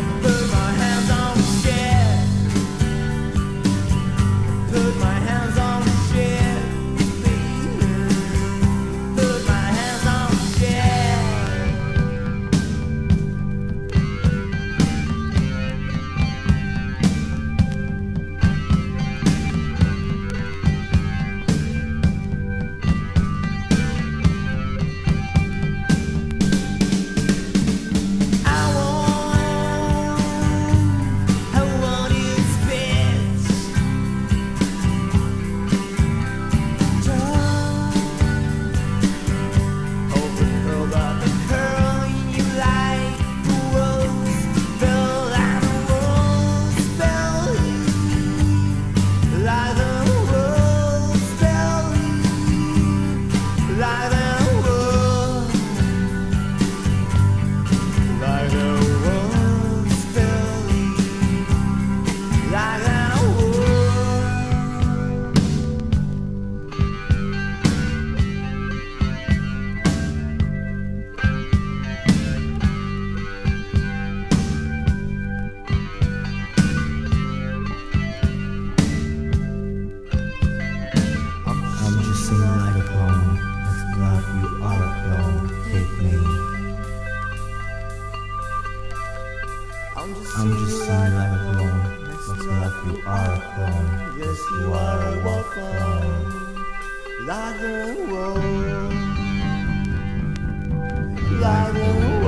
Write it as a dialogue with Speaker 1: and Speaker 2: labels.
Speaker 1: the Like a you are a clone. Yes, you are a walk clone.
Speaker 2: Like a roll. Like a